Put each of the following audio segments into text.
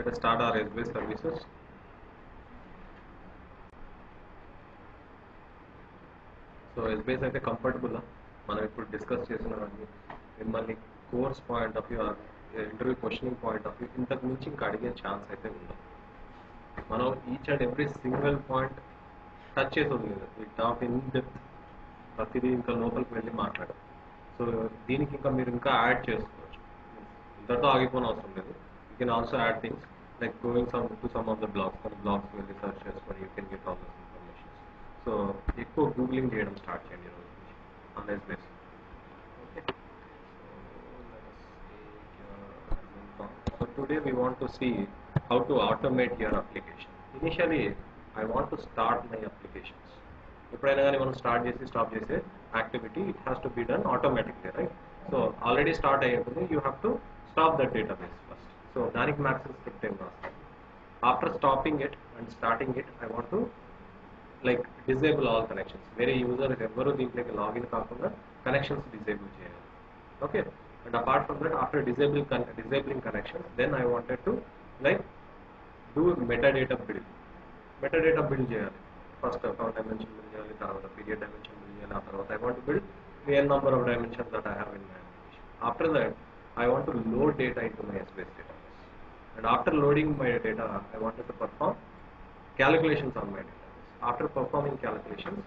let us start our SBase services. So SBS అయితే comfortable మనం ఇప్పుడు డిస్కస్ చేసినవన్నీ మిమ్మల్ని course point of view interview questioning point of view ఇంతకు మించి ఇంకా అడిగే ఛాన్స్ అయితే ఉండదు మనం each and every single point touch చేసేది లేదు ఈ టాప్ ఇన్ డెప్త్ ప్రతిదీ ఇంకా లోపలికి వెళ్ళి మాట్లాడాం సో దీనికి ఇంకా మీరు ఇంకా యాడ్ చేసుకోవచ్చు ఇంతతో ఆగిపోయిన అవసరం లేదు you can also add things Like going some to some of the blogs కొన్ని బ్లాగ్స్ వెళ్ళి సర్చ్ చేసుకొని you can get all this information so ఎక్కువ గూగులింగ్ చేయడం స్టార్ట్ చేయండి ఈ రోజు నుంచి on this base okay So today we want to see how to automate your application. Initially, I want to start my applications. ఎప్పుడైనా కానీ మనం start చేసి స్టాప్ చేసే activity it has to be done automatically right so already start అయ్యి ఉంటుంది you have to stop that database first so దానికి maximum script ఏం రాస్తాను after stopping it and starting it I want to like disable all connections వేరే user ఎవరు దీంట్లోకి login కాకుండా connections disable చేయాలి okay and apart from that after disabling con- disabling connections then i wanted to like do metadata build metadata build చేయాలి first account dimension build చేయాలి తర్వాత period dimension build చేయాలి ఆ తర్వాత I want to build the n number of dimensions that I have in my application after that I want to load data in to my SBS database And after loading my data I wanted to perform calculations on my database. After performing calculations,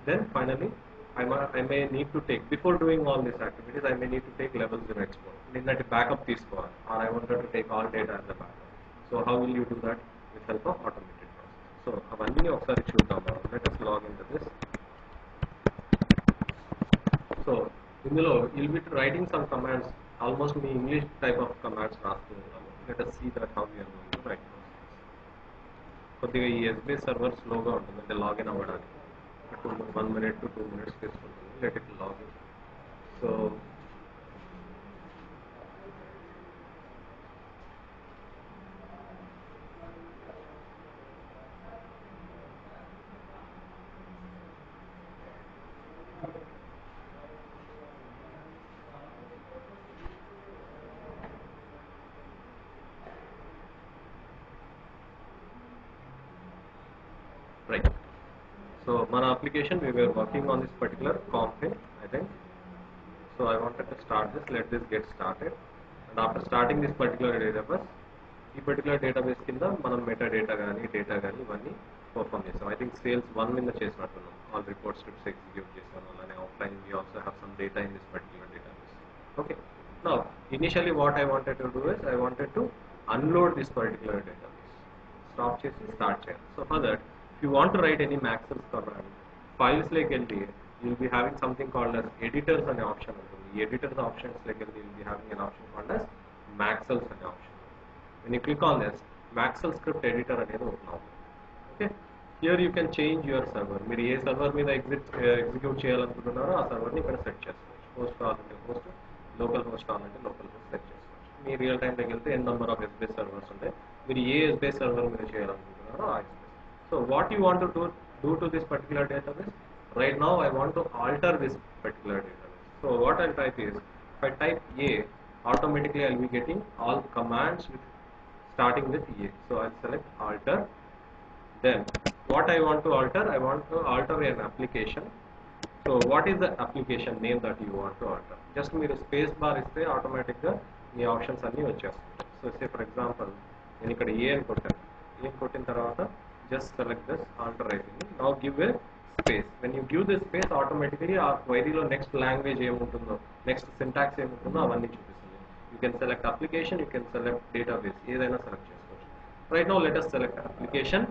then finally I, ma- I may need to take, before doing all these activities, I may need to take level 0 export. నిన్నటి backup తీసుకోవాలి or I wanted to take all data as a backup. So how will you do that? With help of automated process. So అవన్నీ ఒకసారి చూద్దాం మనం. Let us log into this. So ఇందులో will be writing some commands almost me English type of commands రాస్తూ ఉంటాము let us see that how you're going to write కొద్దిగా ఈ SBI server స్లోగా ఉంటుంది అంటే లాగిన్ అవ్వడానికి two one minute to two minutes తీసుకుంటుంది let it login so application we were working on this particular config i think so i wanted to start this let this get started and after starting this particular database ఈ particular database కింద మనం meta data కానీ data కానీ ఇవన్నీ perform చేసాం I think sales one మీద చేసినట్టున్నాం all report scripts execute చేసాం అలానే offline we also have some data in this particular database okay now initially what I wanted to do is I wanted to unload this particular database stop చేసి start చేయాలి so for that if you want to write any maxes command ఫైల్స్లోకి వెళ్ళి you'll be having something called as editors అనే option ఉంటుంది. ఈ editors options లెక్ వెళ్ళి you'll be having an option called as MaxLs అనే option when you click on this script script editor అనేది open అవుతుంది. Okay here you can change your server మీరు ఏ సర్వర్ మీద ఎగ్జిట్ ఎగ్జిక్యూట్ uh, చేయాలనుకుంటున్నారో ఆ సర్వర్ని ఇక్కడ సెట్ చేసుకోవచ్చు. హోస్ట్ కావాలంటే హోస్ట్ లోకల్ హోస్ట్ కావాలంటే లోకల్ హోస్ట్ సెట్ చేసుకోవచ్చు. మీ రియల్ టైం దగ్గర వెళ్తే n number of Essbase servers ఉంటాయి. మీరు ఏ ఎస్బీఎస్ సర్వర్ మీద చేయాలనుకుంటున్నారో ఆ Essbase so what you want to Do to this particular database right now I want to alter this particular database so what I type is if I type A automatically I'll be getting all commands with starting with A. So I'll select alter. Then what I want to alter, I want to alter an application. So what is the application name that you want to alter? Just మీరు space bar ఇస్తే ఆటోమేటిక్గా మీ options అన్నీ వచ్చేస్తాయి so say for example నేను ఇక్కడ ఏ అని కొట్టాను ఏ కొట్టిన తర్వాత జస్ట్ సెలెక్ట్ దిస్ ఆల్టర్ అయిపోయింది now give a space when you give this space automatically ఆ క్వైరీలో నెక్స్ట్ లాంగ్వేజ్ ఏముంటుందో నెక్స్ట్ సింటాక్స్ ఏముంటుందో అవన్నీ చూపిస్తుంది you can select application you can select database ఏదైనా సెలెక్ట్ చేసుకోవచ్చు right now let us select application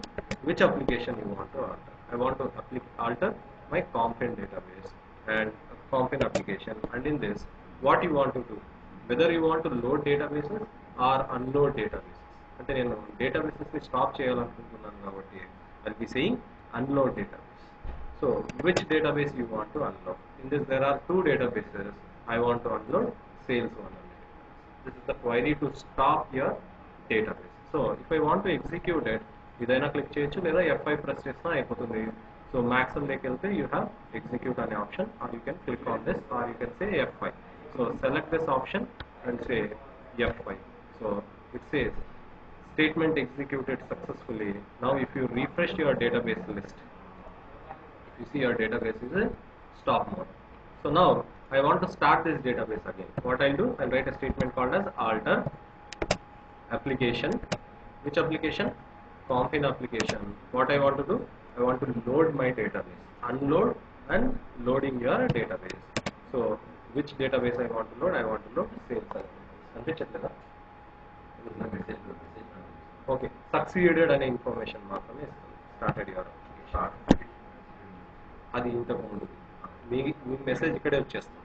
which application you want to alter i want to applic- alter my compin database and compin application and in this what you want to do whether you want to load databases or unload databases అంటే నేను డేటాబేసెస్ని stop చేయాలనుకుంటున్నాను కాబట్టి అది be saying unload database so which database you want to unload in this there are two databases I want to unload sales one this is the query to stop your database so if I want to execute it, ఇదైనా click చేయొచ్చు లేదా f i press చేసినా అయిపోతుంది. So maximum లేకి వెళ్తే you have execute అనే option or you can click on this or you can say FI so select this option and say FI so it says statement executed successfully. Now if you refresh your database list, you see your database is in stop mode. So now I want to start this database again. What I'll do, I'll write a statement called as alter application. Which application? Confin application. What I want to do? I want to load my database. Unload and loading your database. So which database I want to load? I want to load sales database. Okay. Succeeded అనే information మాత్రమే ఇస్తుంది started your అది ఇంతకు ముందు. మీ మీ message ఇక్కడే వచ్చేస్తుంది.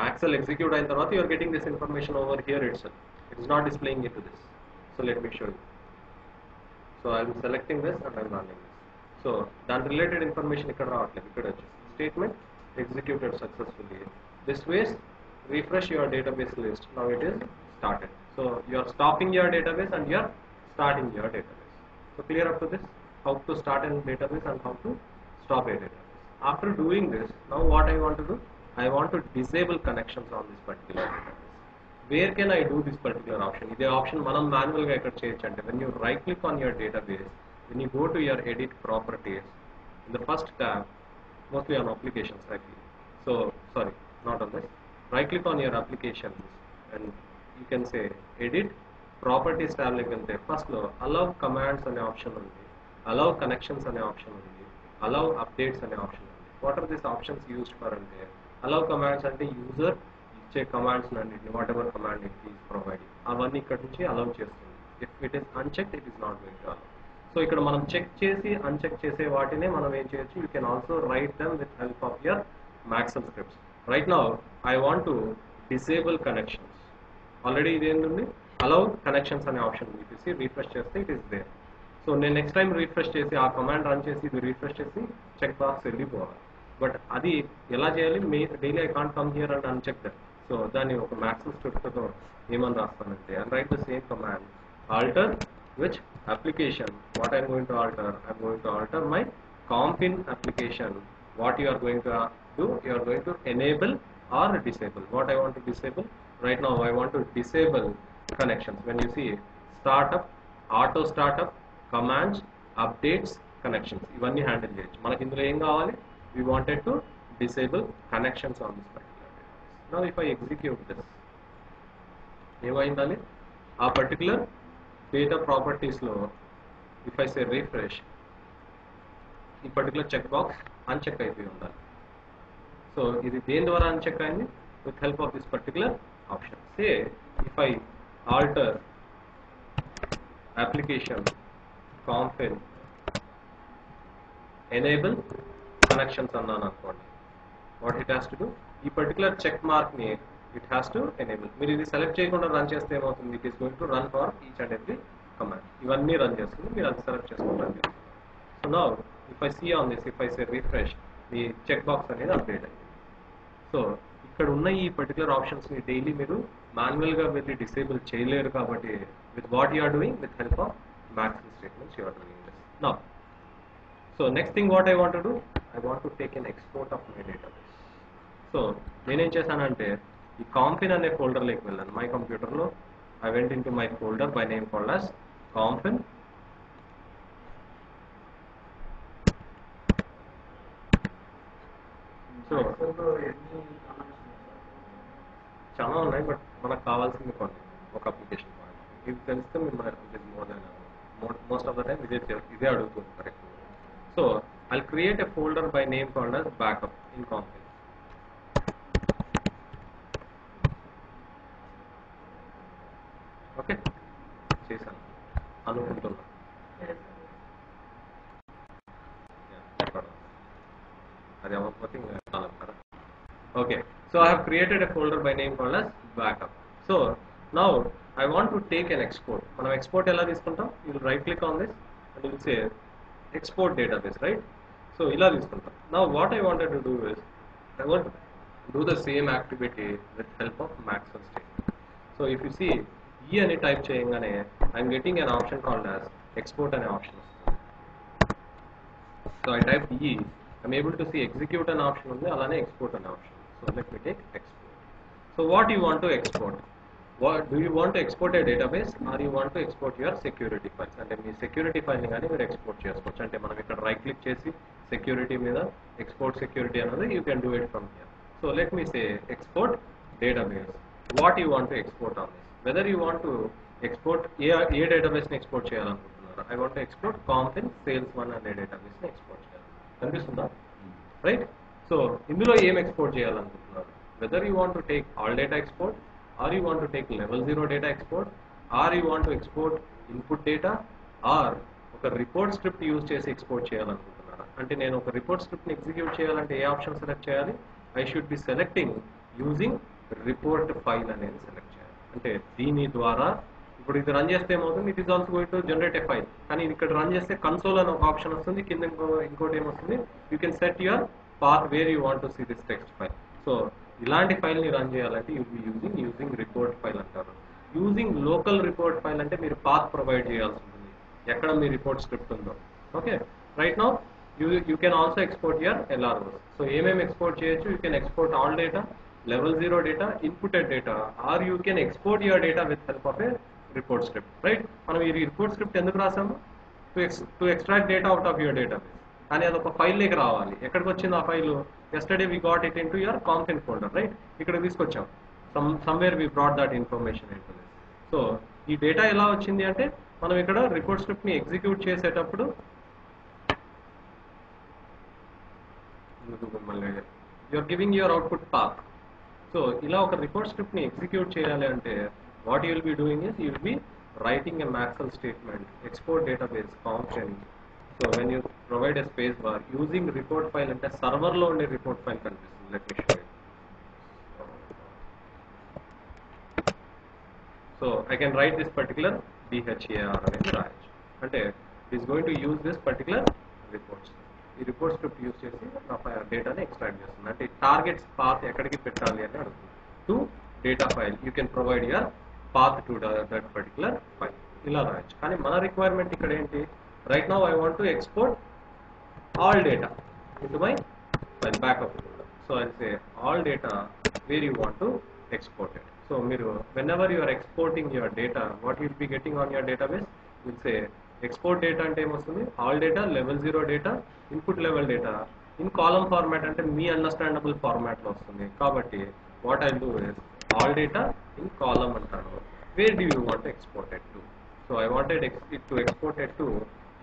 మ్యాక్సెల్ execute అయిన తర్వాత you're getting this information over here it's it's not displaying it this so let me show you so I'm selecting this and I'm running this so దాని రిలేటెడ్ ఇన్ఫర్మేషన్ ఇక్కడ రావట్లేదు. ఇక్కడ వచ్చేస్తుంది. Statement executed successfully this ways refresh your database list now it is started So you are stopping your database and you are starting your database. So clear up to this? How to start a database and how to stop a database. After doing this, now what I want to do? I want to disable connections on this particular database. Where can I do this particular option? The option manam manual change ikkada cheyachante. When you right click on your database, when you go to your edit properties, in the first tab, mostly on applications I. So sorry, not on this. Right click on your applications and you can say edit properties ట్యాబ్లోకి వెళ్తే ఫస్ట్లో commands అనే option ఉంది. Allow connections అనే option ఉంది. Allow updates అనే option ఉంది. What are this options used for అంటే allow commands అంటే యూజర్ ఇచ్చే కమాండ్స్ అన్నింటిని whatever command it is providing అవన్నీ ఇక్కడ నుంచి అలౌ చేస్తుంది. If it is unchecked it is not going to allow so ఇక్కడ మనం చెక్ చేసి అన్చెక్ చేసే వాటినే మనం ఏం చేయొచ్చు? You can also write them with help of your MaxL scripts right now I want to disable connections already ఇది ఏంటుంది అలౌ కనెక్షన్స్ అనే ఆప్షన్ ఉంది. చూసి రీఫ్రెష్ చేస్తే ఇట్ ఈస్ దేర్ సో నేను నెక్స్ట్ టైం రీఫ్రెష్ చేసి ఆ కమాండ్ రన్ చేసి ఇది రీఫ్రెష్ చేసి చెక్ బాక్స్ వెళ్ళిపోవాలి. బట్ అది ఎలా చేయాలి? మీ daily I can't come here and uncheck that so దాన్ని ఒక మ్యాక్సిమం స్క్రిప్ట్తో ఏమని రాస్తానంటే and write the same command alter which application what I'm going to alter I'm going to alter my compin application what you are going to do you are going to enable or disable what I want to disable right now i want to disable connections when you see startup auto startup commands updates connections ఇవన్నీ handle చేయొచ్చు మనకి ఇందులో ఏం కావాలి we wanted to disable connections on this particular database now if i execute this ఏమైందాలి ఆ particular data ప్రాపర్టీస్లో if I say refresh ఈ పర్టికులర్ చెక్ బాక్స్ అన్చెక్ అయిపోయి ఉండాలి సో ఇది దేని ద్వారా అన్చెక్ అయింది with help of this particular option say if I alter application comfin enable connections అన్నాను అనుకోండి what it has to do ఈ పర్టికులర్ చెక్ మార్క్ ని ఇట్ హ్యాస్ టు ఎనేబుల్ మీరు ఇది సెలెక్ట్ చేయకుండా రన్ చేస్తే ఏమవుతుంది it is going to run for each and every command ఇవన్నీ రన్ చేస్తుంది మీరు అది సెలెక్ట్ చేసుకుని రన్ చేస్తుంది so now if I see on this if I say refresh me check box అనేది అప్డేట్ అయింది సో ఇక్కడ ఉన్న ఈ పర్టికులర్ ఆప్షన్స్ని డైలీ మీరు మాన్యువల్గా వెళ్ళి డిసేబుల్ చేయలేరు కాబట్టి with what you are doing with help of maximum statements you are doing this నా so next thing what I want to do I want to take an export of my database so నేనేం చేశానంటే ఈ కాంఫిన్ అనే ఫోల్డర్లోకి వెళ్ళాను. My కంప్యూటర్లో I went into my folder by name folders compin so చాలా ఉన్నాయి but మనకు కావాల్సింది కొన్ని. ఒక అప్లికేషన్ ఇది తెలిస్తే మేము it is more than most of the time ఇదే ఇదే అడుగుతుంది correct so I create a folder by name called as backup in complex okay చేశాను. అనుకుంటున్నా. అది అవ్వకపోతే ఇంకా okay so I have created a folder by name called as backup so now I want to take an export మనం export ఎలా తీసుకుంటాం you right click on this and will say export database right so ఇలా తీసుకుంటాం నా what I wanted to do is I want do the same activity with help of MaxL statement so if you see ఈ అని type చేయగానే I'm getting an option called as export అనే option వస్తుంది so I type ఈ I'm able to see execute అనే option ఉంది అలానే export అనే option so let me take export so what you want to export do you want export a database or you want export your security files అంటే మీ security ఫైల్ని కానీ మీరు export చేసుకోవచ్చు అంటే మనం ఇక్కడ రైట్ క్లిక్ చేసి సెక్యూరిటీ మీద ఎక్స్పోర్ట్ సెక్యూరిటీ అన్నది you can do it from here so let me say export database what you want to export on this whether you want to export a a డేటాబేస్ని export చేయాలనుకుంటున్నారు I want export comfin sales one అనే డేటాబేస్ని export చేయాలి కనిపిస్తుందా right so ఇందులో ఏం export చేయాలనుకుంటున్నారు? Whether you want to take all data export or you want to take level zero data export or you want to export input data or ఒక report script use చేసి export చేయాలనుకుంటున్నారా? అంటే నేను ఒక report స్క్రిప్ట్ని execute చేయాలంటే ఏ option select చేయాలి? I should be selecting using report file అనేది సెలెక్ట్ చేయాలి. అంటే దీని ద్వారా ఇప్పుడు ఇది రన్ చేస్తే ఏమవుతుంది? It is also going to generate a file కానీ ఇది ఇక్కడ రన్ చేస్తే కన్సోల్ అని ఒక ఆప్షన్ వస్తుంది కింద ఇంకో ఇంకోటి ఏమొస్తుంది? You can set your path where you want to see this text file so ఇలాంటి ఫైల్ని రన్ చేయాలంటే you be using using report file అంటారు. యూజింగ్ లోకల్ రిపోర్ట్ ఫైల్ అంటే మీరు పాత్ ప్రొవైడ్ చేయాల్సి ఉంటుంది. ఎక్కడ మీ రిపోర్ట్ స్క్రిప్ట్ ఉందో. Okay right now you you can also export your LROs so ఏమేమి ఎక్స్పోర్ట్ చేయొచ్చు? You can export all data level zero data inputted data or you can export your data with help of a report script right మనం ఈ report script ఎందుకు రాసాము? To ex to extract data out of your database కానీ అది ఒక file లేక రావాలి. ఎక్కడికి వచ్చింది ఆ file yesterday we got it into your compin folder right ఇక్కడ తీసుకొచ్చాం. Some somewhere we brought that information ఏంటది సో ఈ డేటా ఎలా వచ్చింది అంటే మనం ఇక్కడ రిపోర్ట్ స్క్రిప్ట్ని ఎగ్జిక్యూట్ చేసేటప్పుడు you're giving your output path so ఇలా ఒక రిపోర్ట్ స్క్రిప్ట్ని ఎగ్జిక్యూట్ చేయాలి అంటే what you will be doing is you will be writing a MaxL statement export database function so when you provide a space bar using report file అంటే సర్వర్లో ఉండే report file కనిపిస్తుంది. Let me show so I can write this particular DHAR అనేది రాయొచ్చు. అంటే is going to use this particular reports ఈ report script use చేసి నా డేటాని ఎక్స్ట్రాక్ట్ చేస్తుంది. అంటే టార్గెట్స్ పాత్ ఎక్కడికి పెట్టాలి అని అడుగుతుంది. To data file you can provide your path to that particular file ఇలా రాయొచ్చు. కానీ మన రిక్వైర్మెంట్ ఇక్కడ ఏంటి? Right now I want to export all data into my file backup so I say all data where you want to export it so మీరు whenever you are exporting your data what will be getting on your database will say export data అంటే ఏమొస్తుంది? All data level zero data input level data in column format అంటే మీ understandable ఫార్మాట్లో వస్తుంది. కాబట్టి what I do is all data in column అంటాను. Where do you want exported to so I wanted it to exported to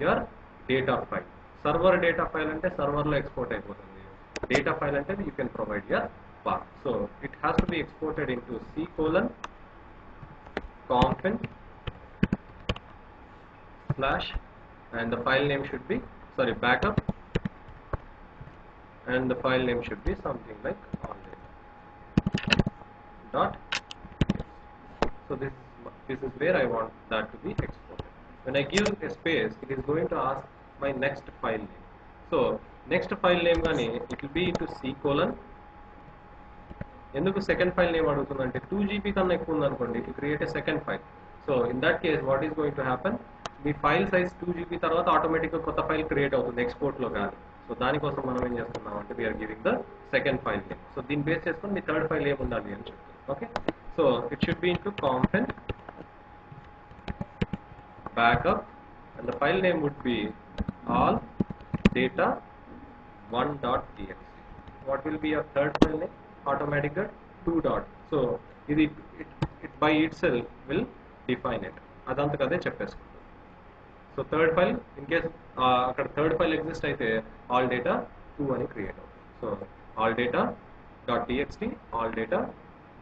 Your data file server data file అంటే server లో export అయిపోతుంది data file అంటే you can provide your path. So it has to be exported into C colon confin slash and the file name should be sorry backup and the file name should be something like all data dot so this this is where I want that to be exported When I give a space it is going to ask my next file name. So next file name gani it will be into C colon. ఎందుకు second file name అడుగుతుందంటే two GB కన్నా ఎక్కువ ఉందనుకోండి it create a second file so in that case what is going to happen me file size two GB తర్వాత ఆటోమేటిక్గా కొత్త file create అవుతుంది ఎక్స్పోర్ట్లో కాదు సో దానికోసం మనం ఏం చేస్తున్నాం అంటే we're giving the second file name so దీన్ని బేస్ చేసుకొని మీ థర్డ్ ఫైల్ ఏమి ఉండాలి అని చెప్తాను okay so it should be into backup and the file name would be all data one dot TX what will be your third file name automatic two dot so ఇది it, it by itself will define it అదంతకు అదే చెప్పేసుకుంటుంది so third file in case అక్కడ third file exist అయితే all data two అని create అవుతుంది so all data dot TXT all data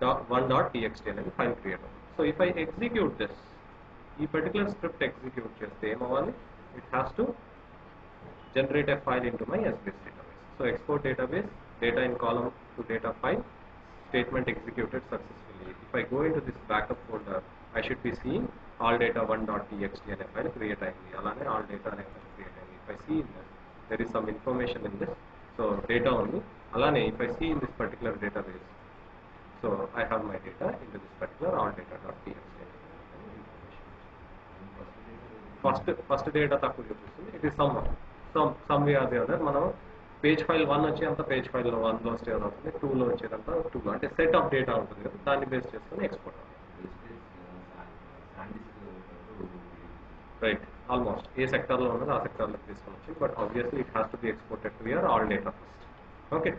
dot one dot TXT అనేది file create అవుతుంది so if I execute this ఈ particular script execute చేస్తే ఏమవ్వాలి it has to generate a file into my SBS database. So export database, data in column to data file, statement executed successfully. If I go into this backup folder, I should be seeing all data 1.txt అనే file create అయింది అలానే all data అనే file create అయింది if I see in this there is some information in this so data ఉంది అలానే if I see in this particular database so I have my data into this particular all data.txt First first data తక్కువ చూపిస్తుంది. It is some some some way అదే other మనం page file one వచ్చేంత page file వన్లో స్టేర్ అవుతుంది. టూలో వచ్చేదంతా టూలో అంటే సెట్ ఆఫ్ డేటా ఉంటుంది కదా దాన్ని బేస్ చేసుకుని ఎక్స్పోర్ట్ రైట్ ఆల్మోస్ట్ ఏ సెక్టార్లో ఉన్నది ఆ సెక్టార్లోకి తీసుకోవచ్చు but obviously it has to be exported to your all data first okay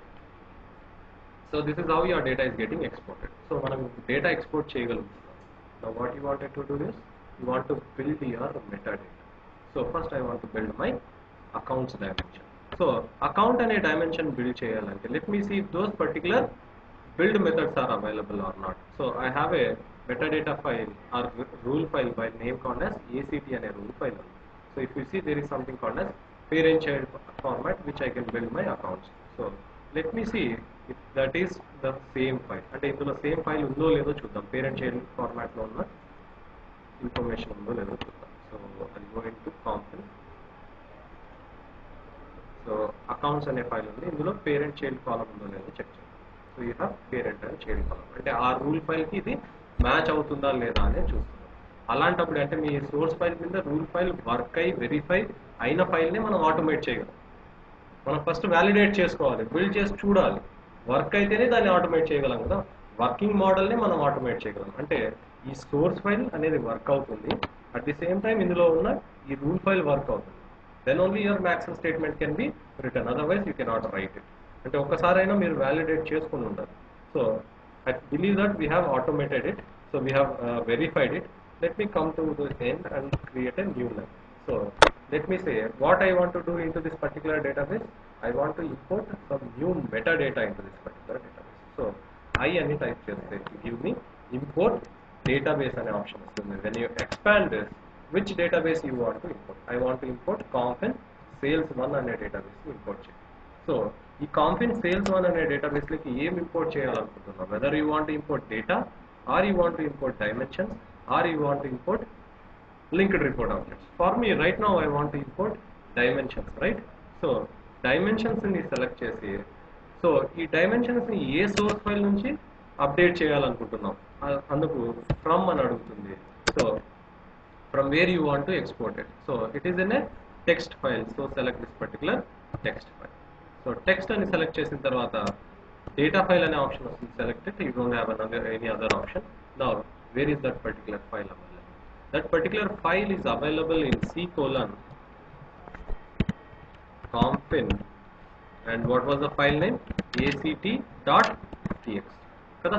so this is how your data is getting exported so మనం డేటా ఎక్స్పోర్ట్ చేయగలుగుతున్నాం. What you wanted to do this you want to build your metadata. So first I want to build my accounts dimension. So account అనే dimension build చేయాలంటే let me see if those particular build methods are available or not. So I have a metadata file or rule file by name called as ACT అనే rule file. So if you see there is something called as parent child format which I can build my accounts. So let me see if that is the same file. అంటే ఇందులో same file ఉందో లేదో చూద్దాం parent child ఫార్మాట్లో ఉన్న information ఉందో లేదో చూద్దాం. సో అది గోయింగ్ టు కాంపన్ సో అకౌంట్స్ అనే ఫైల్ ఉంది. ఇందులో పేరెంట్ చైల్డ్ కాలం ఉందో లేదో చెక్ చేద్దాం. So you have parent and child column అంటే ఆ రూల్ ఫైల్కి ఇది మ్యాచ్ అవుతుందా లేదా అనేది చూస్తున్నాం. అలాంటప్పుడు అంటే మీ సోర్స్ ఫైల్ కింద రూల్ ఫైల్ వర్క్ అయి వెరిఫై అయిన ఫైల్ని మనం ఆటోమేట్ చేయగలం. మనం ఫస్ట్ వ్యాలిడేట్ చేసుకోవాలి బిల్డ్ చేసి చూడాలి. వర్క్ అయితేనే దాన్ని ఆటోమేట్ చేయగలం కదా. వర్కింగ్ మోడల్ని మనం ఆటోమేట్ చేయగలం. అంటే ఈ సోర్స్ ఫైల్ అనేది వర్క్ అవుతుంది. అట్ ది సేమ్ టైం ఇందులో ఉన్న ఈ రూల్ ఫైల్ వర్క్ అవుతుంది. Then only your maximum statement can be return otherwise you cannot write it అంటే ఒకసారైనా మీరు వ్యాలిడేట్ చేసుకుని ఉండాలి. So I believe that we have automated it so we have verified it let me come to end and create a new line so let me say what I want to do into this particular database I want to import some new meta data into this particular database so I అని type చేస్తే give me import database అనే option వస్తుంది when you expand this which database you want to import I want to import confin sales one అనే database import చేయాలి so ఈ కాంఫిన్ sales one అనే database డేటాబేస్లోకి ఏం ఇంపోర్ట్ చేయాలనుకుంటున్నాం whether you want import data or you want import dimensions or you want import linked report objects. For me right now I want to import dimensions, right? So dimensions ni చేసి so ఈ డైమెన్షన్స్ని ఏ source file నుంచి update చేయాలనుకుంటున్నాం అందుకు from అని అడుగుతుంది. So from where you want to export it so it is in a text file so select this particular text file so text అని సెలెక్ట్ చేసిన తర్వాత డేటా ఫైల్ అనే ఆప్షన్ వస్తుంది. Selected you don't have another any other option now where is that particular file available that particular file is available in C colon confin and what was the file name? Act dot txt కదా?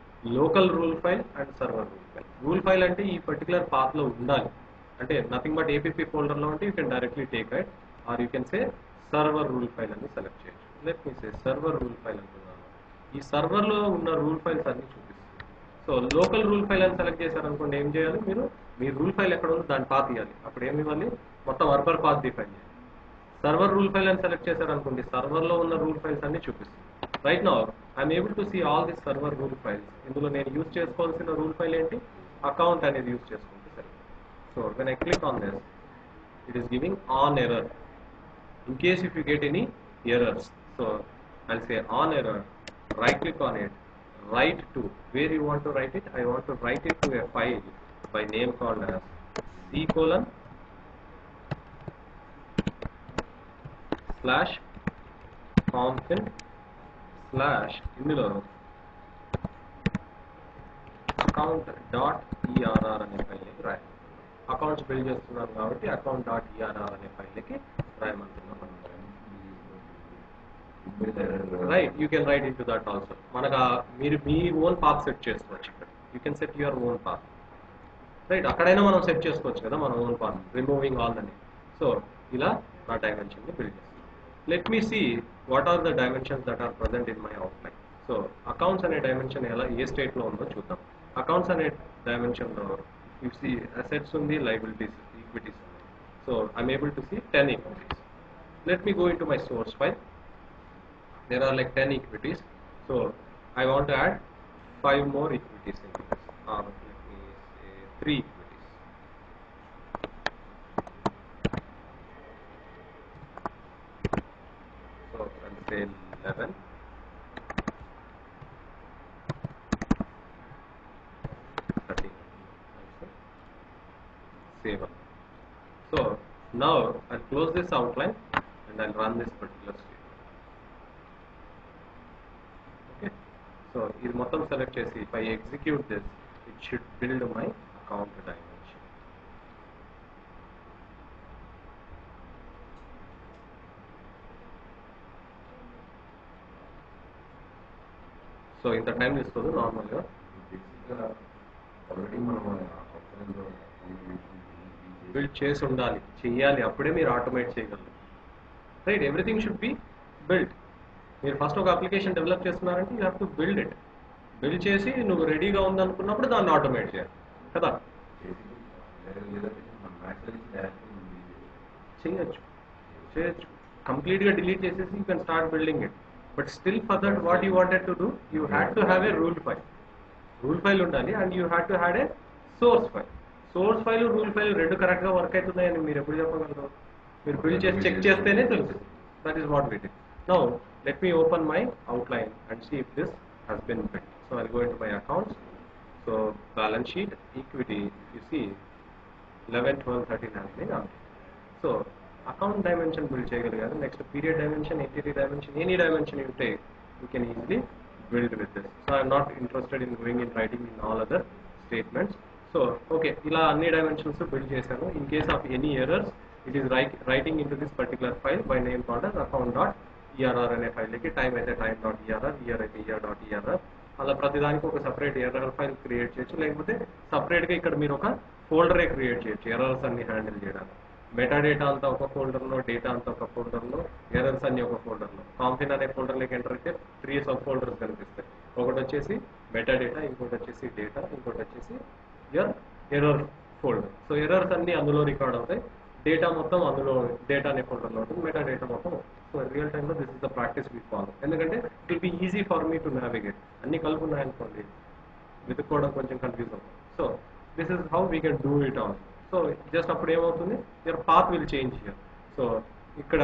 Local rule file and server rule file. Rule file అంటే ఈ particular పాత్లో ఉండాలి. అంటే nothing but APP ఫోల్డర్లో ఉంటే you can directly take it or you can say server rule file అని select చేయొచ్చు. Let me say server rule file అంటున్నాను ఈ సర్వర్లో ఉన్న రూల్ ఫైల్స్ అన్ని చూపిస్తుంది. సో లోకల్ రూల్ ఫైల్ అని సెలెక్ట్ చేశారనుకోండి ఏం చేయాలి మీరు? మీ రూల్ ఫైల్ ఎక్కడ ఉందో దాన్ని పాత్ ఇవ్వాలి. అప్పుడు ఏమి ఇవ్వాలి? మొత్తం వర్బర్ పాత్ డిఫైన్ చేయాలి. సర్వర్ రూల్ ఫైల్ అని సెలెక్ట్ చేశారనుకోండి సర్వర్లో ఉన్న రూల్ ఫైల్స్ అన్ని చూపిస్తుంది. Right now I'm able to see all this server rule files ఇందులో నేను యూజ్ చేసుకోవాల్సిన రూల్ ఫైల్ ఏంటి? అకౌంట్ అనేది యూజ్ చేసుకుంటే సరే so when I click on this it is giving on error in case if you get any errors so I say on error right click on it write to. Where you want to write it? I want to write it to a file by name called as c colon slash confin slash ఇందులో account dot ERR అనే ఫైల్కి రాయాలి accounts build చేస్తున్నాను కాబట్టి account dot ERR అనే ఫైల్కి రాయమంటున్నాం right you can write into that also మనకు మీరు మీ ఓన్ పాత్ సెట్ చేసుకోవచ్చు ఇక్కడ. You can set your own path right అక్కడైనా మనం సెట్ చేసుకోవచ్చు కదా మన ఓన్ పాత్ రిమూవింగ్ ఆల్ అని సో ఇలా నా డైమెన్షన్ బిల్డ్ చేస్తాం. let me see what are the dimensions that are present in my outline. So, accounts and a dimension is a state loan. Accounts and a dimension, you see assets and liabilities, equities. So, I am able to see 10 equities. Let me go into my source file. There are like 10 equities. So, I want to add 5 more equities. In um, let me say 3. 11 13 save up. So now I'll close this outline and I'll run this particular statement. Okay. So ఇది మొత్తం select చేసి if I execute this it should build my account dimension. so ఇంత time తీసుకోదు నార్మల్గా. Already మనం build చేసి ఉండాలి చెయ్యాలి అప్పుడే మీరు ఆటోమేట్ చేయగలరు. Right everything should be build. మీరు ఫస్ట్ ఒక అప్లికేషన్ డెవలప్ చేస్తున్నారంటే you have to build it. Build చేసి నువ్వు రెడీగా ఉందనుకున్నప్పుడు దాన్ని ఆటోమేట్ చేయాలి కదా? చేయొచ్చు చేయొచ్చు. కంప్లీట్గా డిలీట్ చేసేసి you can start building it. But still for that what you wanted to do you had to have a rule file rule file ఉండాలి and you had to had a source file source file rule file రెండు కరెక్ట్గా work అవుతున్నాయని మీరు ఎప్పుడు చెప్పగలరు? మీరు build చేసి check చేస్తేనే తెలుసు. That is what with now let me open my outline and see if this has been build so I go in my accounts so balance sheet equity you see eleven twelve thirteen అని so account dimension build చేయగలిగారు. Next period dimension eighty dimension any dimension ఉంటే you can easily build with so I'm not interested in going in writing in all other statements so okay ఇలా అన్ని dimensions build చేశాను. In case of any errors it is right writing into this particular file by name folder account dot ERR అనే file ఫైల్కి time అయితే time dot ERR year అయితే year dot ERR అలా ప్రతిదానికి ఒక సపరేట్ ఎర్రర్ ఫైల్ క్రియేట్ చేయొచ్చు. లేకపోతే సపరేట్గా ఇక్కడ మీరు ఒక ఫోల్డరే క్రియేట్ చేయొచ్చు. ఎర్రర్స్ అన్ని హ్యాండిల్ చేయడానికి. మెటా డేటా అంతా ఒక ఫోల్డర్లో డేటా అంతా ఒక ఫోల్డర్లో ఎర్రర్స్ అన్ని ఒక ఫోల్డర్లో కాంఫిన్ అనే ఫోల్డర్లోకి ఎంటర్ అయితే త్రీ సబ్ ఫోల్డర్స్ కనిపిస్తాయి. ఒకటి వచ్చేసి మెటా డేటా ఇంకోటి వచ్చేసి డేటా ఇంకోటి వచ్చేసి యర్ ఎర్రర్ ఫోల్డర్ సో ఎర్రర్స్ అన్ని అందులో రికార్డ్ అవుతాయి. డేటా మొత్తం అందులో డేటా అనే ఫోల్డర్లో ఉంటుంది. మెటా డేటా మొత్తం సో రియల్ టైంలో this is the practice we follow ఎందుకంటే it will be easy for me to navigate అన్ని కలుపున్నాయనుకోండి వెతుక్కోవడం కొంచెం కన్ఫ్యూజ్ అవుతుంది. So this is how we can do it on so just అప్పుడు ఏమవుతుంది? Your path will change here so ఇక్కడ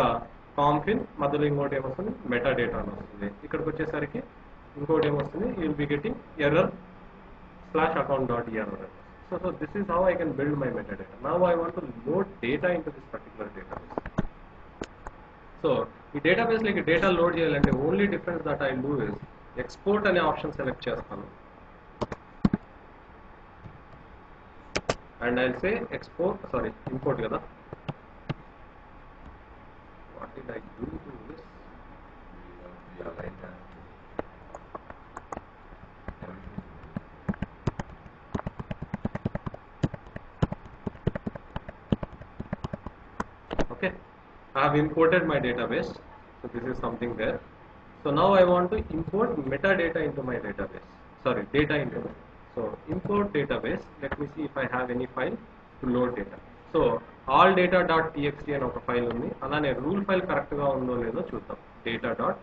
కాంఫిన్ మధ్యలో ఇంకోటి ఏమొస్తుంది? మెటా డేటా అని వస్తుంది. ఇక్కడికి వచ్చేసరికి ఇంకోటి ఏమొస్తుంది? You will be getting error slash account dot error so so this is how I can build my meta data now I want to load data into this particular database so ఈ database like data load చేయాలంటే only difference that I do is export అనే option select చేస్తాను. And I'll say export sorry import kada what did I do to this? Okay. I have imported my database. So this is something there. So now I want to import metadata into my database. Sorry data into my so import database let me see if I have any file to load data. So all data.txt అని ఒక file ఉంది. అలానే rule file కరెక్ట్గా ఉందో లేదో చూద్దాం. Data dot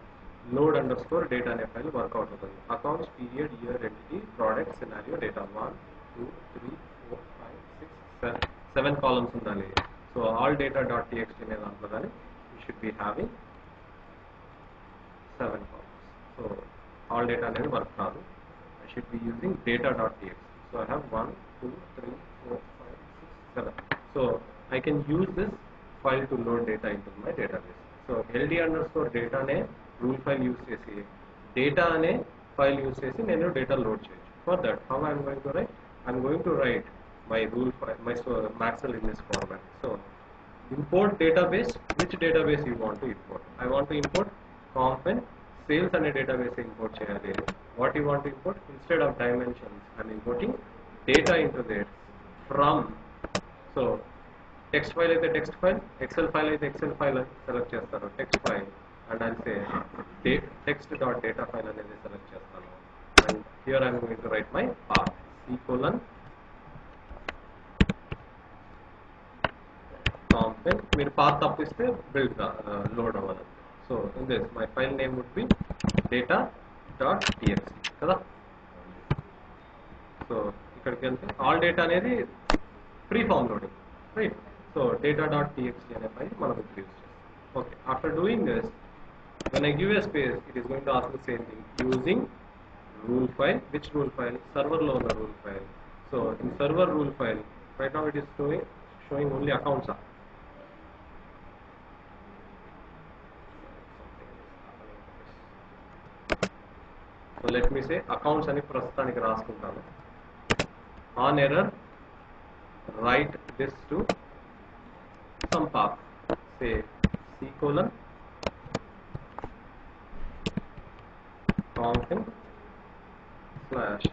load underscore data అనే file work out అవుతుంది. Accounts period year entity product scenario data one two three four five six seven seven columns ఉండాలి. So all data dot TXT అనే దాంట్లో కానీ you should be having seven columns so all data అనేది work కాదు. should be using data.txt. So I have 1, 2, 3, 4, 5, 6, 7. So I can use this file to load data into my database. So LD underscore data ne rule file use చేసి data అనే file use చేసి నేను data load చేయొచ్చు. For that, how I am going to write? I am going to write my rule file, my so, Maxwell in this format. So import database, which database you want to import? I want to import Confin sales అనే database import చేయాలి. What you want import instead of dimensions I'm importing data into that from so text file అయితే text file XL file అయితే XL file select చేస్తారు text file and అయితే text dot data file అనేది select చేస్తాను. And here I'm going to write my path E colon మీరు path తప్పిస్తే build load అవ్వాలి So in this my file name would be data dot TXT కదా so ఇక్కడికి వెళ్తే all data అనేది free form loading right so data dot TXT అనే file మనం ఇప్పుడు యూస్ చేస్తాం okay after doing this when I give a space, it is going to ask the same thing using rule file. Which rule file? Server లో ఉన్న rule file. So in server rule file, right now it is showing showing only accounts. are. So let me say accounts అని ప్రస్తుతానికి రాసుకుంటాను on error write this to some path say c colon config slash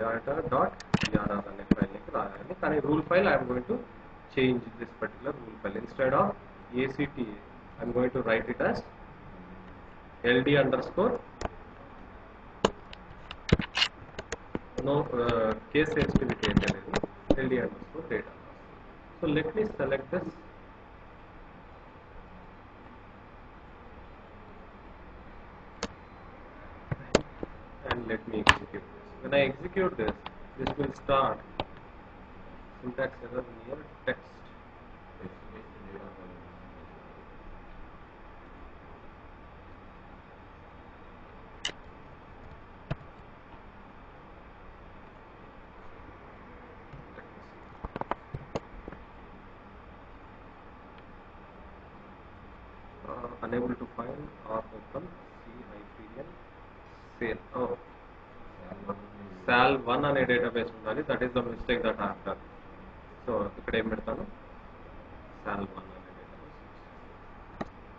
data dot err అనే file కి రాయాలి కానీ rule file I'm going to change this particular rule file instead of act I'm going to write it as ld underscore. No uh, case sensitivity ld underscore data. So let me select this. And let me execute this. When i execute this this will start. Syntax error near text. unable to find or open C Hyperion sale. Oh, sal 1 అనే database ఉండాలి that is the mistake that I done so ఇక్కడ ఏం పెడతాను sal 1 అనే database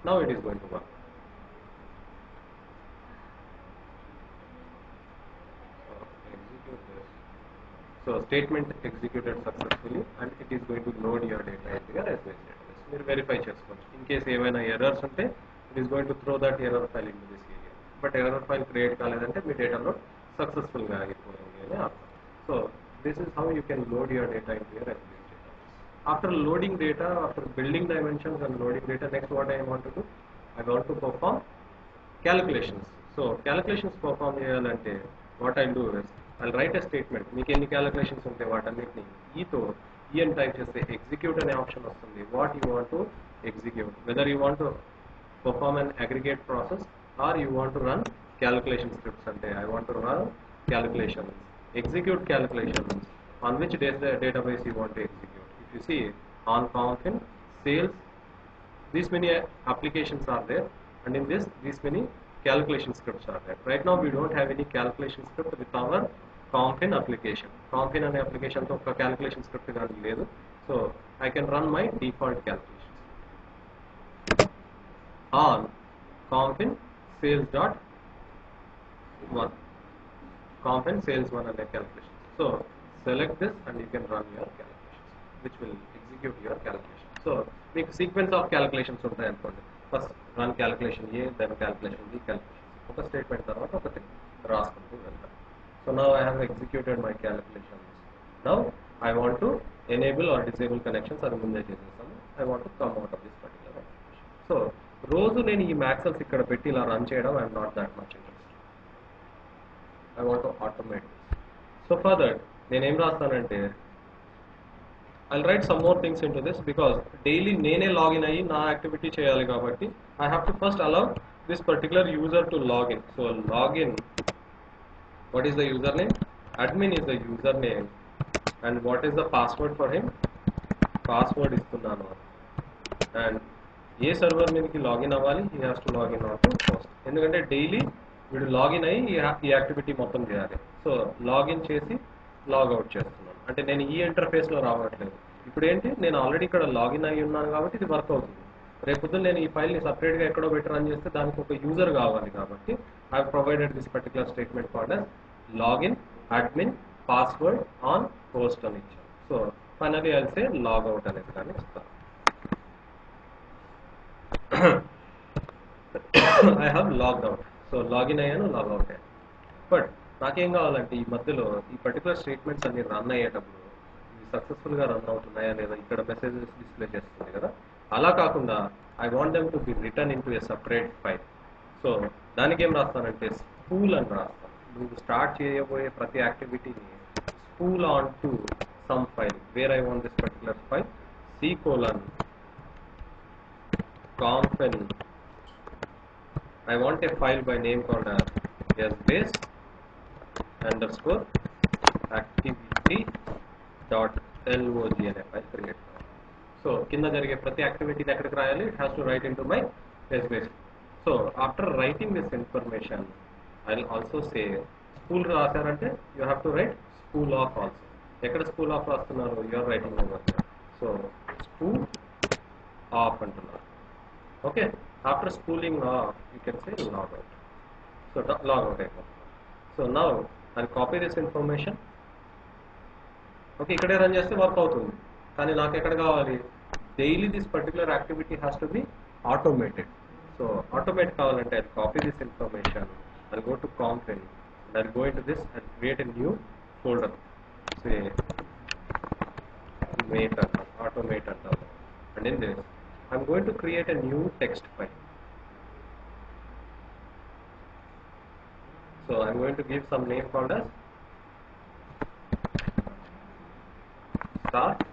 now it is going to work execute this so statement executed successfully and it is going to load your data ఎట్గా SBI database మీరు verify చేసుకోవచ్చు in case ఏమైనా errors ఉంటే it is going to throw that error file in this area but error file create కాలేదంటే మీ డేటాలో సక్సెస్ఫుల్గా అయిపోయింది అని అర్థం. So this is how you can load your data in your SBI after loading data after building dimension and loading data next what I want to I want to perform calculations so calculations perform చేయాలంటే what I do is I write a statement మీకు ఎన్ని calculations ఉంటాయి వాటన్నిటిని ఈతో ఈ అని type చేస్తే execute అనే option వస్తుంది what you want to execute whether you want to perform an aggregate process or you want to run calculation scripts అంటే I want to run calculations execute calculations on which database you want to execute if you see on comfin sales these many applications are there and in this these many calculation scripts are there right now we don't have any calculation script with our confin application confin అనే application తో ఒక calculation script కానీ లేదు so I can run my default calculations on confin sales dot one confin sales one అనే calculation so select this and you can run your calculations which will execute your calculation so మీకు sequence of calculations ఉంటాయి అనుకోండి first run calculation A then calculation B calculation ఒక statement తర్వాత ఒకటి రాసుకుంటూ వెళ్తాం so now I have executed my calculations. Now I want to enable or disable connections అది ముందే చేసేసాము I want to come out of this particular so రోజు నేను ఈ మ్యాక్సెల్స్ ఇక్కడ పెట్టి ఇలా రన్ చేయడం I'm not that much interest I want automate so further నేనేం రాస్తానంటే I write some more things into this because daily నేనే లాగిన్ అయ్యి నా యాక్టివిటీ చేయాలి కాబట్టి I have to first allow this particular user to login so login what is the user name admin is the user name and what is the password for him password ఇస్తున్నాను. And ఏ server మీదకి login అవ్వాలి? ఈ has to login on to first ఎందుకంటే daily వీడు login అయ్యి ఈ activity మొత్తం చేయాలి. సో లాగిన్ చేసి లాగౌట్ చేస్తున్నాను. అంటే నేను ఈ ఇంటర్ఫేస్లో రావట్లేదు. ఇప్పుడు ఏంటి నేను ఆల్రెడీ ఇక్కడ లాగిన్ అయి ఉన్నాను కాబట్టి ఇది వర్క్ అవుతుంది. రేపొద్దు నేను ఈ ఫైల్ని ఎక్కడో పెట్టి రన్ చేస్తే దానికి ఒక యూజర్ కావాలి కాబట్టి I provided this particular statement called login admin password on post అని ఇచ్చాను సో ఫైనలీ అయితే లాగౌట్ అనేది కానీ ఇస్తాను I have logged out so login అయ్యాను లాగ్అవుట్ అయ్యాను. బట్ నాకేం కావాలంటే ఈ మధ్యలో ఈ పర్టికులర్ స్టేట్మెంట్స్ అన్ని రన్ అయ్యేటప్పుడు సక్సెస్ఫుల్గా రన్ అవుతున్నాయా లేదా ఇక్కడ మెసేజెస్ డిస్ప్లే చేస్తుంది కదా? అలా కాకుండా I want them to be return into a separate file so దానికి ఏం రాస్తానంటే స్కూల్ అని రాస్తాను. నువ్వు స్టార్ట్ చేయబోయే ప్రతి యాక్టివిటీని spool on to some file where I want this particular file C colon comfin I want a file by name called as sbase underscore activity dot log అనే file create so కింద జరిగే ప్రతి యాక్టివిటీని ఎక్కడికి రాయాలి it has to write in to my Essbase so after writing this information I will also say spool రాశారంటే you have to write spool off also ఎక్కడ spool off రాస్తున్నారు you're writing so spool off అంటున్నారు. Okay after spooling off you can say log out so log out అయిపోతుంది so నా అది copy this information okay ఇక్కడే run చేస్తే work అవుతుంది. కానీ నాకు ఎక్కడ కావాలి? Daily this particular activity has to be automated so automate కావాలంటే అది copy this information I'll go to com and I'll go into this and create a new folder. Say automator, automator and in this I'm going to create a new text file. So I'm going to give some name called as start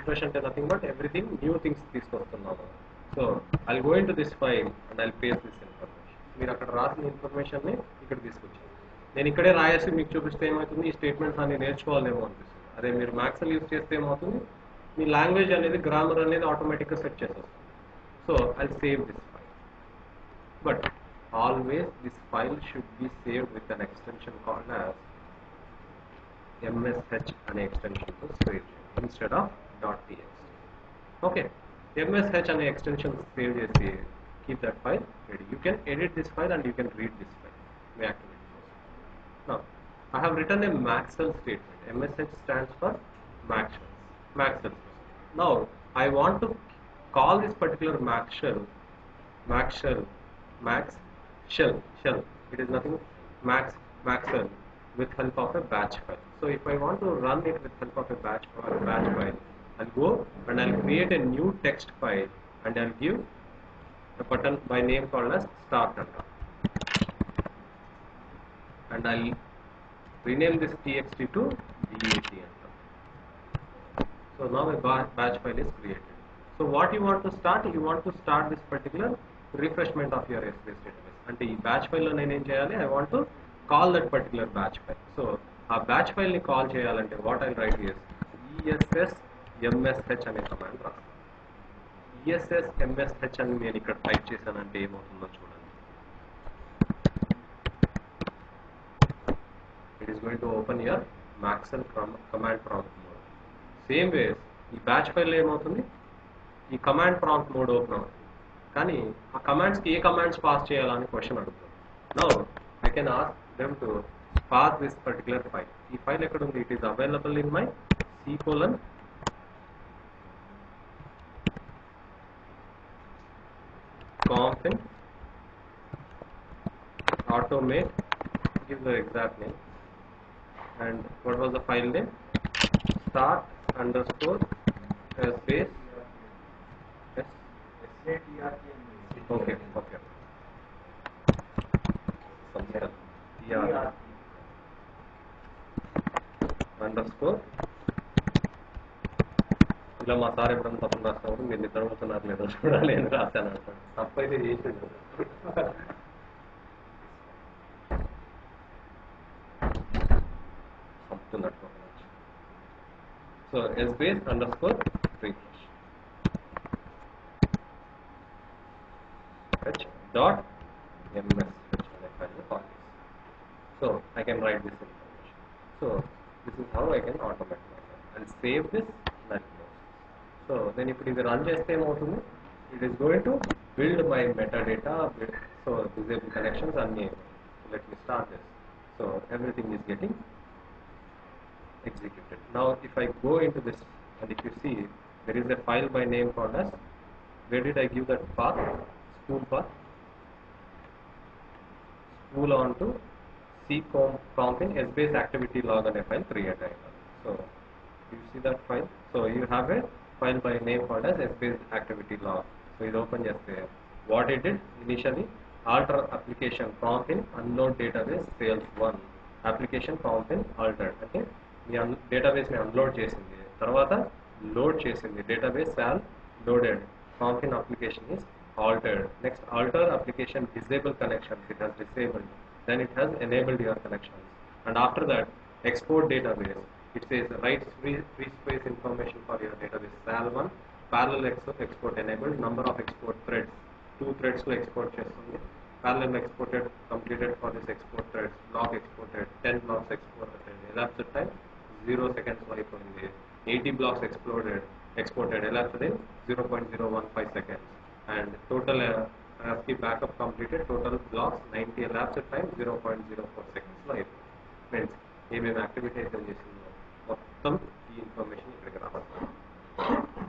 refresh అంటే nothing but everything new things తీసుకొస్తున్నాము so I go into this file and I paste this information మీరు అక్కడ రాసిన ఇన్ఫర్మేషన్ని ఇక్కడ తీసుకొచ్చాను నేను ఇక్కడే రాయేసి మీకు చూపిస్తే ఏమవుతుంది? ఈ స్టేట్మెంట్స్ అన్ని నేర్చుకోవాలేమో అనిపిస్తుంది. అదే మీరు మ్యాథ్స్ యూజ్ చేస్తే ఏమవుతుంది? మీ లాంగ్వేజ్ అనేది గ్రామర్ అనేది ఆటోమేటిక్గా సెట్ చేసేస్తుంది. So I save this file but always this file should be save with an extension called as msh అనే extension తో save instead of .txt. Okay, MSH and the extension saved as a keep that file ready. You can edit this file and you can read this file. React Now, I have written a maxwell statement. MSH stands for maxwell. Maxwell. Now, I want to call this particular max shell, max shell, max shell, shell. It is nothing max maxwell with help of a batch file. So if I want to run it with help of a batch or batch file, i'll go and i'll create a new text file and i'll give a button by name called as start data and i'll rename this txt to bat enter. so now a ba- batch file is created so what you want to start you want to start this particular refreshment of your SBase database అంటే ఈ batch ఫైల్లో నేను ఏం చేయాలి I want to call that particular batch file so ఆ batch ఫైల్ని call చేయాలంటే what I write is ESS MSH అనే కమాండ్ రాస్తాను ఈఎస్ఎస్ ఎంఎస్హెచ్ అని నేను ఇక్కడ టైప్ చేశానంటే ఏమవుతుందో చూడండి. It is going to open your MaxL command prompt mode same ways ఈ బ్యాచ్ ఫైల్ ఏమవుతుంది? ఈ కమాండ్ ప్రాంప్ట్ మోడ్ ఓపెన్ అవుతుంది. కానీ ఆ కమాండ్స్కి ఏ కమాండ్స్ పాస్ చేయాలని క్వశ్చన్ అడుగుతుంది. No I can ask them to pass this particular file ఈ ఫైల్ ఎక్కడ ఉంది? It is available in my C colon comp in automate give the exact name and what was the file name start underscore uh, space yes okay okay something else underscore ఇలా మా sir ఎప్పుడన్నా తప్పని రాసినప్పుడు మీరు నిద్రపోతున్నారు లేదో చూడాలి అని రాశాను అంటాడు తప్పైతే చేసిండు something that one. So sbase underscore refresh. H dot msh అనే file ని call చేస్తాను. So I can write this information. So this is how I can automate myself So then ఇప్పుడు ఇది రన్ చేస్తే ఏమవుతుంది it is going to build my metadata so disable connections అన్ని let me start this so everything is getting executed. Now if I go into this and if you see there is a file by name called as where did I give that path? School path. School on to C comp in SBase activity log and a file create So you see that file? So you have a file by name called as SBase activity log. So it open just there. What it did initially alter application prompt in unknown database sales 1 application prompt in altered. Okay. Me an డేటాబేస్ని unload చేసింది తర్వాత load చేసింది database sal loaded comfin application is altered next alter application disable connections it has disabled then it has enabled your connections and after that export database it says write free, free space information for your database sal1 parallel ex- export enabled number of export threads two threads to export చేస్తుంది parallel exported completed for this export threads block exported 10 blocks exported elapsed time 0 seconds లో అయిపోయింది 80 blocks exploded exported elapsed in 0.015 seconds and total uh, ASCII backup completed total blocks 90 elapsed time 0.04 seconds లో అయిపోయింది friends ఏమేమి activity అయితే చేసిందో మొత్తం ఈ information ఇక్కడికి రావాలి.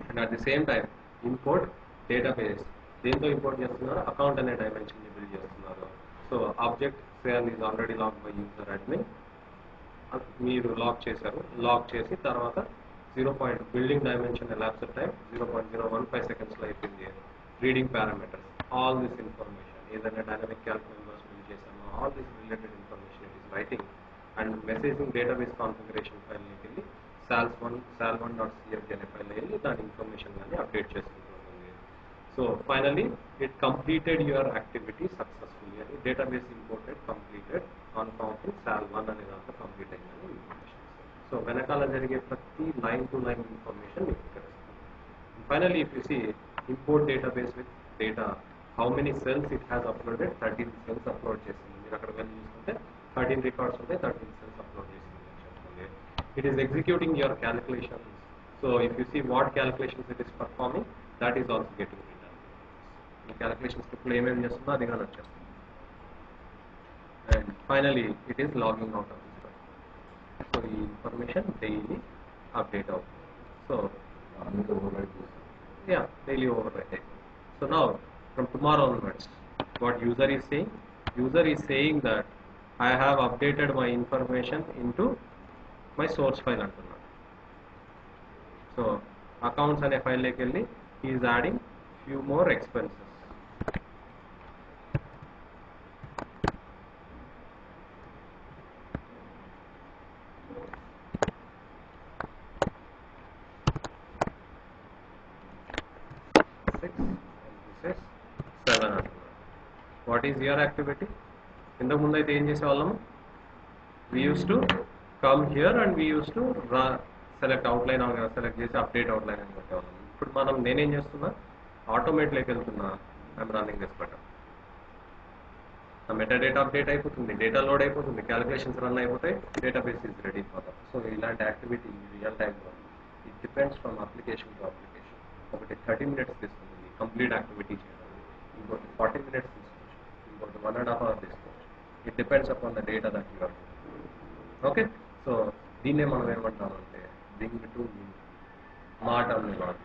And at the same time import database దేంతో ఇంపోర్ట్ చేస్తున్నారు? అకౌంట్ అనే డైమెన్షన్ బిల్డ్ చేస్తున్నారు. So object sale is already lock by user admin మీరు లాక్ చేశారు. లాక్ చేసి తర్వాత zero point building dimension elapse time zero point zero one five సెకండ్స్లో అయిపోయింది reading parameters all this information ఏదైనా డైనమిక్ క్యాల్క్ మెంబర్స్ బిల్డ్ చేశామో all this related information it is writing and messaging database configuration ఫైల్ని salts one సాల్ one dot CF అనే file వెళ్ళి దాని information కానీ అప్డేట్ చేసుకుంటూ ఉంటుంది so finally it completed your activity successfully అని database imported completed on counting సాల్ వన్ అనే దాంట్లో కంప్లీట్ అయిందని ఇన్ఫర్మేషన్ సో వెనకాల జరిగే ప్రతి లైన్ టు లైన్ ఇన్ఫర్మేషన్ మీకు తెలుస్తుంది finally if you see import database with data how many cells it has uploaded thirteen cells upload చేసింది. మీరు అక్కడ వెళ్ళి చూసుకుంటే థర్టీన్ రికార్డ్స్ ఉంటాయి thirteen it is executing your calculations. So if you see what calculations it is performing, that is also getting data. The calculations to claim and And finally, it is logging out of this So the information daily update out. So yeah, daily override. So now from tomorrow onwards, what user is saying? User is saying that I have updated my information into my source file అంటున్నాను so accounts అనే ఫైల్లోకి వెళ్ళి is adding few more expenses seven అంటున్నాను what is your activity ఇంతకుముందు అయితే ఏం చేసేవాళ్ళము? We use to come here and and used to run, select select outline select చేసి అప్డేట్ అవుట్లైన్ అని పెట్టేవాళ్ళం. ఇప్పుడు మనం నేనేం చేస్తున్నా ఆటోమేట్లోకి వెళ్తున్నా ఐఎమ్ రన్నింగ్ దిస్ బటన్ ఆ మెటా డేటా అప్డేట్ అయిపోతుంది డేటా లోడ్ అయిపోతుంది క్యాలిక్యులేషన్స్ రన్ అయిపోతాయి database is ready for so ఇలాంటి యాక్టివిటీ రియల్ టైంలో it depends from application to application ఒకటి థర్టీ మినిట్స్ తీసుకుంటుంది కంప్లీట్ యాక్టివిటీ చేయడం. ఇంకోటి ఫార్టీ మినిట్స్ తీసుకోవచ్చు ఇంకోటి వన్ అండ్ హాఫ్ అవర్ తీసుకోవచ్చు it depends upon the data that okay so దీన్నే మనం ఏమంటామంటే వింగ్ టు వింగ్ మాట అని వాడు.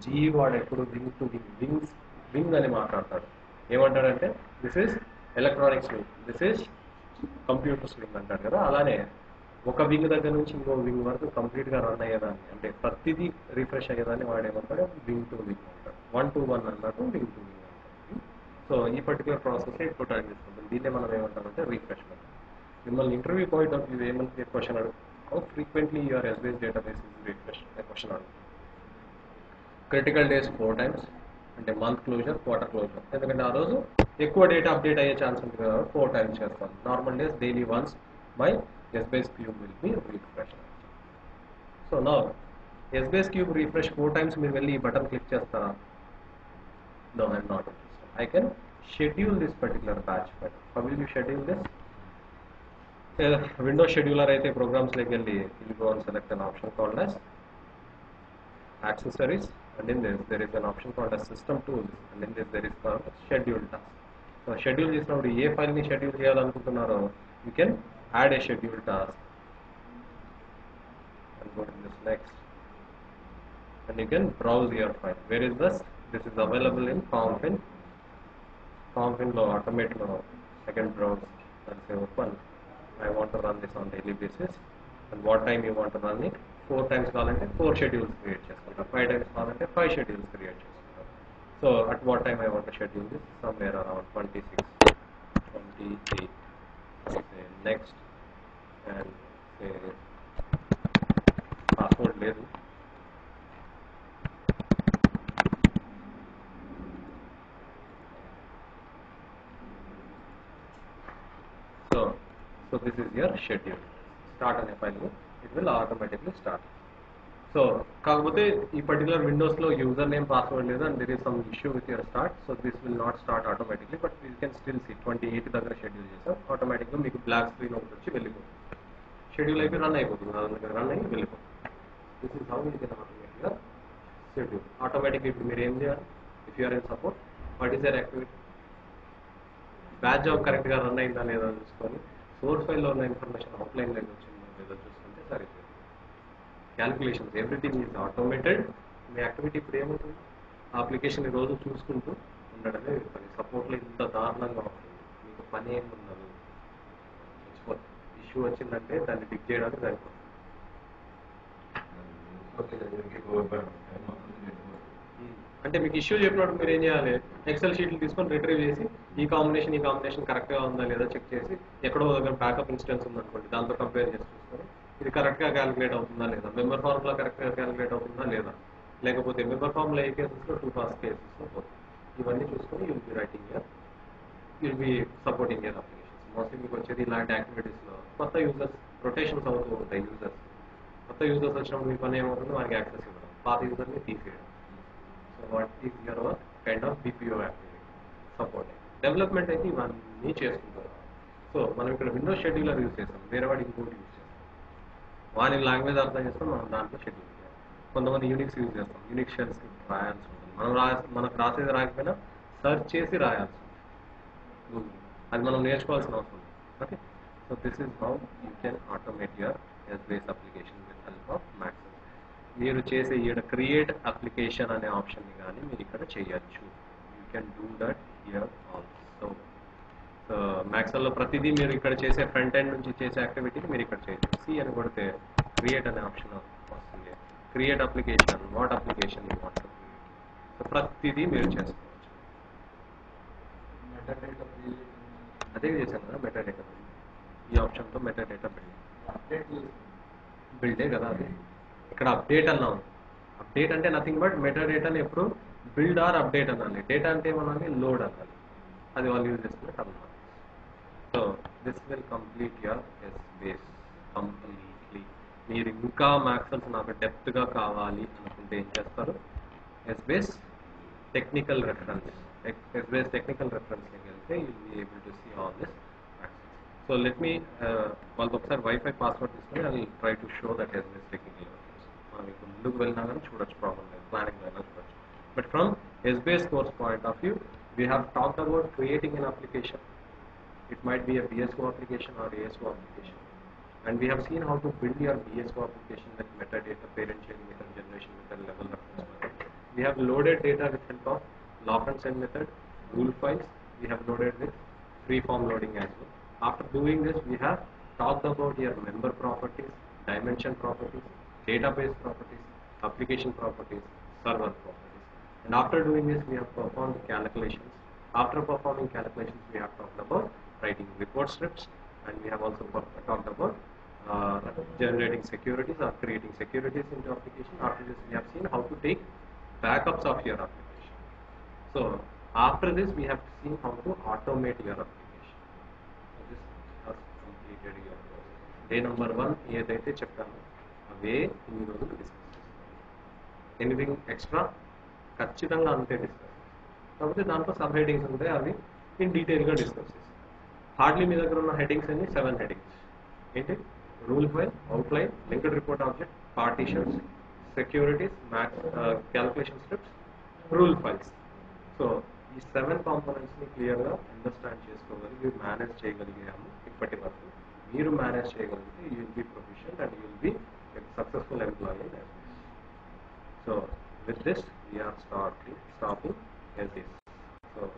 జీ వాడు ఎప్పుడు wing to wing wings wing అని మాట్లాడతాడు. ఏమంటాడంటే this is electronics wing this is computers wing అంటాడు కదా. అలానే ఒక వింగ్ దగ్గర నుంచి ఇంకో వింగ్ వరకు కంప్లీట్గా రన్ అయ్యేదాన్ని. అంటే ప్రతిదీ రిఫ్రెష్ అయ్యేదాన్ని వాడు ఏమంటాడు వింగ్ టు వింగ్ అంటాడు. వన్ టు వన్ అన్నట్టు వింగ్ టు వింగ్ అంటాడు. సో ఈ పర్టికులర్ ప్రాసెస్ ఎక్కువ టైం తీసుకుంటుంది దీన్నే మనం ఏమంటామంటే రిఫ్రెష్మెంట్. మిమ్మల్ని ఇంటర్వ్యూ పాయింట్ ఆఫ్ వ్యూ ఏమని క్వశ్చన్ అడుగు. How frequently your SBS database is question అడుగు. క్రిటికల్ డేస్ ఫోర్ టైమ్స్ అంటే మంత్ క్లోజర్ క్వార్టర్ క్లోజర్ ఎందుకంటే ఆ రోజు ఎక్కువ డేటా అప్డేట్ అయ్యే ఛాన్స్ ఉంటుంది కదా ఫోర్ టైమ్స్ చేస్తాం normal days daily once by SBS cube will be refresh so నా SBS cube refresh four times మీరు వెళ్ళి ఈ బటన్ క్లిక్ చేస్తారా? No I'm not interested I can schedule this particular batch file how will you schedule this window scheduler అయితే programmes లోకి వెళ్ళి will go and select an option called as accessories and in this there is an option called as system tools and in this there is called schedule task so schedule చేసినప్పుడు ఏ file ని schedule చేయాలనుకుంటున్నారో you can add a schedule task and go to this next and you can browse your file where is this this is available in confin confin లో automate లో I can browse and say open I want to run this on daily basis. And what time you want to run it? Four times column four schedules create just five times column five schedules create just so at what time I want to schedule this? Somewhere around 26 28 say next. And say password so this is your schedule start అనే file it will automatically start so కాకపోతే ఈ particular విండోస్లో user name password లేదు and there is some issue with your start so this will not start automatically but you can still see twenty eight దగ్గర schedule చేసాం ఆటోమేటిక్గా మీకు black screen ఒకటి వచ్చి వెళ్ళిపోతుంది. షెడ్యూల్ అయిపోయి రన్ అయిపోతుంది. రన్ అయ్యి వెళ్ళిపోతుంది. This is how you can ఆటోమేటిక్గా షెడ్యూల్ ఆటోమేటిక్గా ఇప్పుడు మీరు ఏం చేయాలి? If you're in support what is your activity batch job కరెక్ట్గా రన్ అయిందా లేదా చూసుకొని సోర్స్ ఫైల్లో ఉన్న ఇన్ఫర్మేషన్ ఆఫ్లైన్లో లైన్ వచ్చిందా చూసుకుంటే సరిపోతుంది క్యాలిక్యులేషన్స్ ఎవ్రీథింగ్ ఈజ్ ఆటోమేటెడ్. మీ యాక్టివిటీ ఇప్పుడు ఏమవుతుంది అప్లికేషన్ రోజు చూసుకుంటూ ఉండడమే మీ పని సపోర్ట్లో ఇంత దారుణంగా ఉంటుంది మీకు పని ఏముండదు? ఇష్యూ వచ్చిందంటే దాన్ని డిక్ చేయడానికి సరిపోతుంది. ఓకే అంటే మీకు ఇష్యూ చెప్పినప్పుడు మీరు ఏం చేయాలి? ఎక్సెల్ షీట్లు తీసుకొని రిట్రీవ్ చేసి ఈ కాంబినేషన్ ఈ కాంబినేషన్ కరెక్ట్గా ఉందా లేదా చెక్ చేసి ఎక్కడో దగ్గర బ్యాకప్ ఇన్స్టెన్స్ ఉందనుకోండి దాంతో కంపేర్ చేసి చూసుకొని ఇది కరెక్ట్గా క్యాలిక్యులేట్ అవుతుందా లేదా? మెంబర్ ఫార్ములా కరెక్ట్గా క్యాలిక్యులేట్ అవుతుందా లేదా? లేకపోతే మెంబర్ ఫార్ములా ఏ కేసెస్లో టూ పాస్ కేసెస్లో ఇవన్నీ చూసుకొని you'll be writing here you'll be supporting here applications mostly మీకు వచ్చేది ఇలాంటి యాక్టివిటీస్లో కొత్త యూజర్స్ రొటేషన్స్ అవుతూ ఉంటాయి యూజర్స్ కొత్త యూజర్స్ వచ్చినప్పుడు మీ పని ఏమవుతుంది? వారికి యాక్సెస్ ఇవ్వడం. పాత యూజర్ని తీసేయడం. What is your kind of BPO activity supporting development అయితే ఇవన్నీ చేసుకుంటారు సో మనం ఇక్కడ విండో షెడ్యూలర్ యూజ్ చేస్తాం. వేరే వాడు ఇంకోటి యూజ్ చేస్తాం. వాని లాంగ్వేజ్ అర్థం చేస్తాం మనం దాంట్లో షెడ్యూల్ చేస్తాం కొంతమంది యూనిక్స్ యూజ్ చేస్తాం యూనిక్ షెల్స్ రాయాల్సి ఉంటుంది. మనం రా మనకు రాసేది రాకపోయినా సెర్చ్ చేసి రాయాల్సి ఉంటుంది. అది మనం నేర్చుకోవాల్సిన అవసరం ఉంది okay so this is how you can automate your Essbase application with help of maximum మీరు చేసే ఈడ క్రియేట్ అప్లికేషన్ అనే ఆప్షన్ని కానీ మీరు ఇక్కడ చేయొచ్చు. You can do that here also so మ్యాక్సల్లో ప్రతిదీ మీరు ఇక్కడ చేసే ఫ్రంట్ ఎండ్ నుంచి చేసే యాక్టివిటీని మీరు ఇక్కడ చేయొచ్చు. సి అని కొడితే క్రియేట్ అనే ఆప్షన్ వస్తుంది. Create application what application you want so ప్రతిదీ మీరు చేసుకోవచ్చు. అదే చేశాను కదా మెటా డేటా ఈ ఆప్షన్తో మెటా డేటా బిల్డ్ బిల్డే కదా అది? ఇక్కడ అప్డేట్ అన్నాం అప్డేట్ అంటే నథింగ్ బట్ మెటా డేటాని ఎప్పుడు బిల్డ్ ఆర్ అప్డేట్ అనాలి. డేటా అంటే ఏమనాలి? లోడ్ అనాలి. అది వాళ్ళు యూజ్ చేసుకునే term so this will complete your Essbase completely మీరు ఇంకా మ్యాక్సల్స్ నాకు డెప్త్గా కావాలి అనుకుంటే ఏం చేస్తారు? Essbase technical reference Essbase technical రెఫరెన్స్కి వెళ్తే you be able to see all this so let me వాళ్ళకి ఒకసారి వైఫై పాస్వర్డ్ తీసుకొని అది try to show that Essbase technical reference ఇప్పుడు ముందుకు వెళ్ళినా కానీ చూడొచ్చు ప్రాబ్లం లేదు ప్లానింగ్ అయినా చూడొచ్చు but from Essbase course point of view we have talked about creating an application it might be a BSO application or ASO application. And we have seen how to build your BSO application with metadata, parent chain method generation method, level reference method. We have loaded data with help of lock and send method, rule files. We have loaded with free-form loading as well. After doing this, we have talked about your member properties, dimension properties, database properties, application properties, server properties. And after doing this, we have performed calculations. After performing calculations, we have talked about writing report scripts, and we have also per- talked about uh, generating securities or creating securities into application. After this, we have seen how to take backups of your application. So after this, we have seen how to automate your application. So this has completed your course. Day number one, ఏదైతే చెప్పాను అవే ఇన్ని రోజులు discuss anything extra? ఖచ్చితంగా అంతే discuss కాకపోతే దాంట్లో sub headings ఉంటాయి అవి ఇన్ డీటెయిల్గా డిస్కస్ చేస్తాను హార్డ్లీ మీ దగ్గర ఉన్న హెడింగ్స్ అన్ని సెవెన్ హెడింగ్స్ ఏంటి? Rule file outline linked report object partitions securities MaxL calculation scripts rule files. So ఈ సెవెన్ కాంపోనెంట్స్ని క్లియర్గా అండర్స్టాండ్ చేసుకోగలిగి మేనేజ్ చేయగలిగాము ఇప్పటి వరకు. మీరు మేనేజ్ చేయగలిగితే you will be professional and you will be successful employee. So with this we are starting stopping as is. So